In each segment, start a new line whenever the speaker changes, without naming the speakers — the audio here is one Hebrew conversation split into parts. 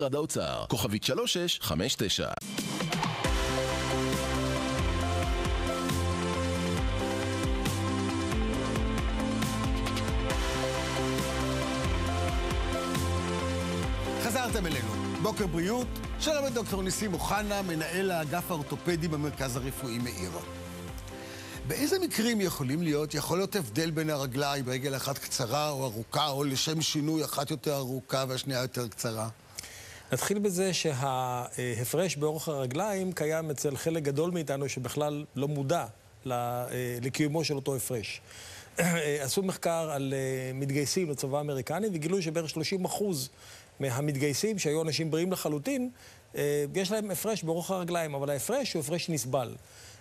משרד האוצר, כוכבית 3659
חזרתם אלינו. בוקר בריאות, שלום לדוקטור ניסים אוחנה, מנהל האגף האורתופדי במרכז הרפואי מאיר. באיזה מקרים יכולים להיות, יכול להיות הבדל בין הרגליים, רגל אחת קצרה או ארוכה, או לשם שינוי אחת יותר ארוכה והשנייה יותר קצרה?
נתחיל בזה שההפרש באורך הרגליים קיים אצל חלק גדול מאיתנו שבכלל לא מודע לקיומו של אותו הפרש. עשו מחקר על מתגייסים לצבא האמריקני וגילו שבערך 30 אחוז מהמתגייסים, שהיו אנשים בריאים לחלוטין, יש להם הפרש באורך הרגליים, אבל ההפרש הוא הפרש נסבל.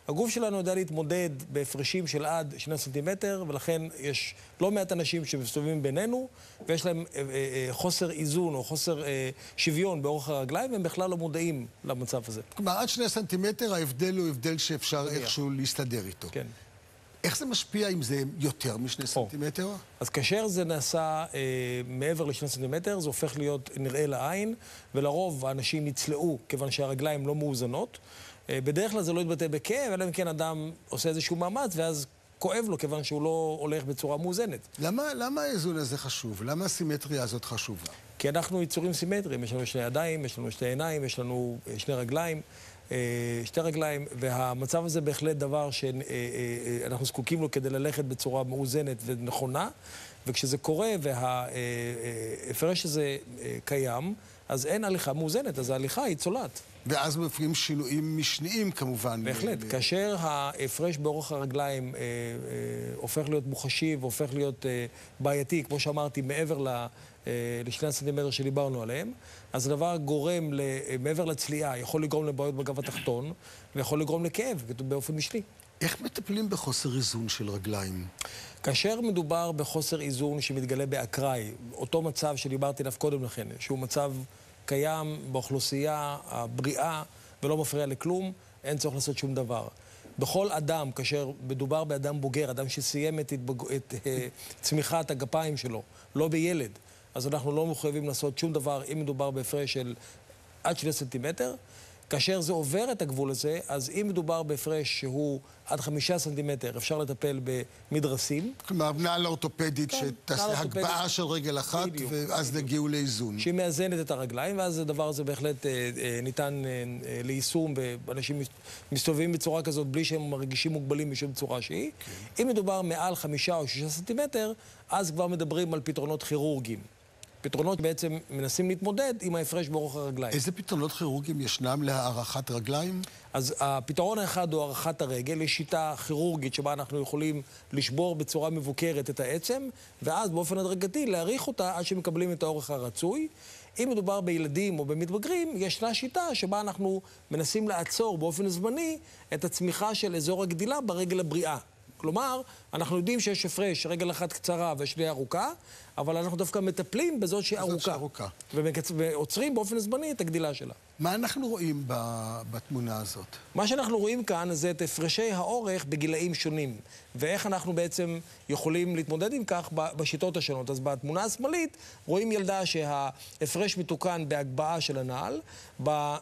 הגוף שלנו יודע להתמודד בהפרשים של עד שני סנטימטר, ולכן יש לא מעט אנשים שמסתובבים בינינו, ויש להם אה, אה, חוסר איזון או חוסר אה, שוויון באורך הרגליים, והם בכלל לא מודעים למצב הזה.
כלומר, עד שני סנטימטר ההבדל הוא הבדל שאפשר איכשהו להסתדר איתו.
כן.
איך זה משפיע אם זה יותר משני סנטימטר?
אז כאשר זה נעשה אה, מעבר לשני סנטימטר, זה הופך להיות נראה לעין, ולרוב האנשים נצלעו כיוון שהרגליים לא מאוזנות. אה, בדרך כלל זה לא יתבטא בכאב, אלא אם כן אדם עושה איזשהו מאמץ, ואז כואב לו כיוון שהוא לא הולך בצורה מאוזנת.
למה, למה האיזון הזה חשוב? למה הסימטריה הזאת חשובה?
כי אנחנו יצורים סימטריים, יש לנו שני ידיים, יש לנו שתי עיניים, יש לנו אה, שני רגליים. אה, שתי רגליים, והמצב הזה בהחלט דבר שאנחנו זקוקים לו כדי ללכת בצורה מאוזנת ונכונה, וכשזה קורה וההפרש הזה קיים, אז אין הליכה מאוזנת, אז ההליכה היא צולעת.
ואז מופיעים שינויים משניים כמובן.
בהחלט. ב- כאשר ההפרש באורך הרגליים אה, אה, הופך להיות מוחשי והופך להיות אה, בעייתי, כמו שאמרתי, מעבר ל, אה, לשני הסנטימטר שדיברנו עליהם, אז הדבר גורם, מעבר לצליעה, יכול לגרום לבעיות בגב התחתון, ויכול לגרום לכאב באופן משני.
איך מטפלים בחוסר איזון של רגליים?
כאשר מדובר בחוסר איזון שמתגלה באקראי, אותו מצב שדיברתי עליו קודם לכן, שהוא מצב קיים באוכלוסייה הבריאה ולא מפריע לכלום, אין צורך לעשות שום דבר. בכל אדם, כאשר מדובר באדם בוגר, אדם שסיים את, התבג... את uh, צמיחת הגפיים שלו, לא בילד, אז אנחנו לא מחויבים לעשות שום דבר אם מדובר בהפרש של עד שני סנטימטר. כאשר זה עובר את הגבול הזה, אז אם מדובר בהפרש שהוא עד חמישה סנטימטר, אפשר לטפל במדרסים.
כלומר, נעל אורתופדית כן, שתעשה הגבהה של רגל אחת, בדיוק. ואז נגיעו לאיזון.
שהיא מאזנת את הרגליים, ואז הדבר הזה בהחלט אה, אה, ניתן אה, אה, ליישום, ואנשים מסתובבים בצורה כזאת בלי שהם מרגישים מוגבלים בשום צורה שהיא. כן. אם מדובר מעל חמישה או שישה סנטימטר, אז כבר מדברים על פתרונות כירורגיים. פתרונות בעצם מנסים להתמודד עם ההפרש באורך הרגליים.
איזה פתרונות כירורגיים ישנם להערכת רגליים?
אז הפתרון האחד הוא הערכת הרגל. יש שיטה כירורגית שבה אנחנו יכולים לשבור בצורה מבוקרת את העצם, ואז באופן הדרגתי להעריך אותה עד שמקבלים את האורך הרצוי. אם מדובר בילדים או במתבגרים, ישנה שיטה שבה אנחנו מנסים לעצור באופן זמני את הצמיחה של אזור הגדילה ברגל הבריאה. כלומר, אנחנו יודעים שיש הפרש, רגל אחת קצרה ושנייה ארוכה, אבל אנחנו דווקא מטפלים בזאת שהיא ארוכה.
ארוכה.
ומקצ... ועוצרים באופן זמני את הגדילה שלה.
מה אנחנו רואים ב... בתמונה הזאת?
מה שאנחנו רואים כאן זה את הפרשי האורך בגילאים שונים, ואיך אנחנו בעצם יכולים להתמודד עם כך בשיטות השונות. אז בתמונה השמאלית רואים ילדה שההפרש מתוקן בהגבהה של הנעל. ב...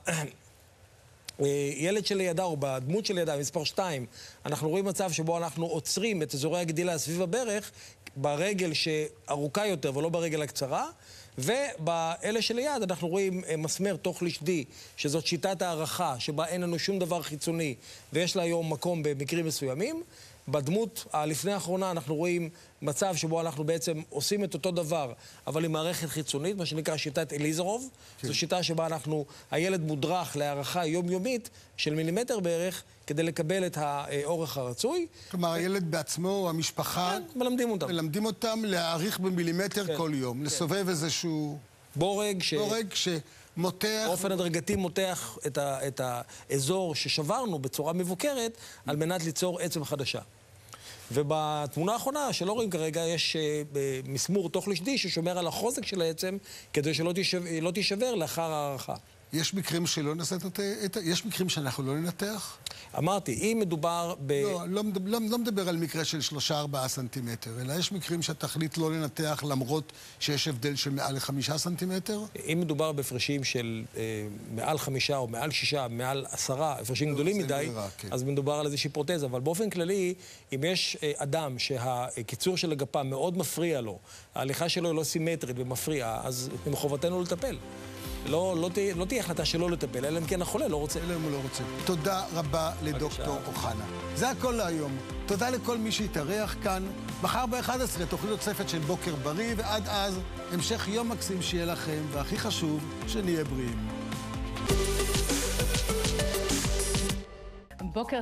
ילד שלידה, או בדמות שלידה, מספר 2, אנחנו רואים מצב שבו אנחנו עוצרים את אזורי הגדילה סביב הברך ברגל שארוכה יותר ולא ברגל הקצרה, ובאלה שליד אנחנו רואים אה, מסמר תוך לשדי, שזאת שיטת הערכה, שבה אין לנו שום דבר חיצוני ויש לה היום מקום במקרים מסוימים. בדמות הלפני האחרונה אנחנו רואים מצב שבו אנחנו בעצם עושים את אותו דבר, אבל עם מערכת חיצונית, מה שנקרא שיטת אליזרוב. כן. זו שיטה שבה אנחנו, הילד מודרך להערכה יומיומית של מילימטר בערך, כדי לקבל את האורך הרצוי.
כלומר, ו... הילד בעצמו, המשפחה...
כן, מלמדים אותם.
מלמדים אותם להעריך במילימטר כן, כל יום, כן. לסובב איזשהו...
בורג ש...
בורג ש... מותח...
באופן הדרגתי מותח את, ה, את האזור ששברנו בצורה מבוקרת על מנת ליצור עצם חדשה. ובתמונה האחרונה, שלא רואים כרגע, יש uh, מסמור תוך לשדי ששומר על החוזק של העצם כדי שלא תישבר, לא תישבר לאחר הערכה.
יש מקרים שלא נעשית את... את- יש מקרים שאנחנו לא ננתח?
אמרתי, אם מדובר ב...
לא, לא, לא, לא מדבר על מקרה של שלושה ארבעה סנטימטר, אלא יש מקרים שהתכלית לא לנתח למרות שיש הבדל של מעל לחמישה סנטימטר?
אם מדובר בהפרשים של אה, מעל חמישה או מעל שישה, מעל עשרה, הפרשים גדולים
זה
מדי,
ברירה, כן.
אז מדובר על איזושהי פרוטזה. אבל באופן כללי, אם יש אה, אדם שהקיצור של הגפה מאוד מפריע לו, ההליכה שלו היא לא סימטרית ומפריעה, אז מחובתנו לטפל. לא, לא, תהיה, לא תהיה החלטה שלא לטפל, אלא אם כן החולה לא רוצה.
אלא אם הוא לא רוצה. תודה רבה לדוקטור אוחנה. זה הכל להיום. תודה לכל מי שהתארח כאן. מחר ב-11 תוכנית נוספת של בוקר בריא, ועד אז, המשך יום מקסים שיהיה לכם, והכי חשוב, שנהיה בריאים.
בוקר